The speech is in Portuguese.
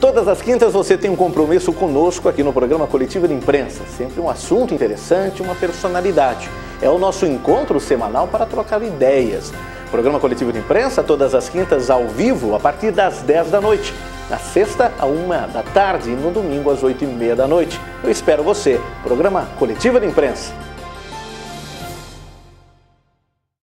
Todas as quintas você tem um compromisso conosco aqui no programa coletivo de Imprensa. Sempre um assunto interessante, uma personalidade. É o nosso encontro semanal para trocar ideias. Programa Coletivo de Imprensa, todas as quintas ao vivo, a partir das 10 da noite. Na sexta, a uma da tarde e no domingo, às 8 e meia da noite. Eu espero você. Programa coletivo de Imprensa.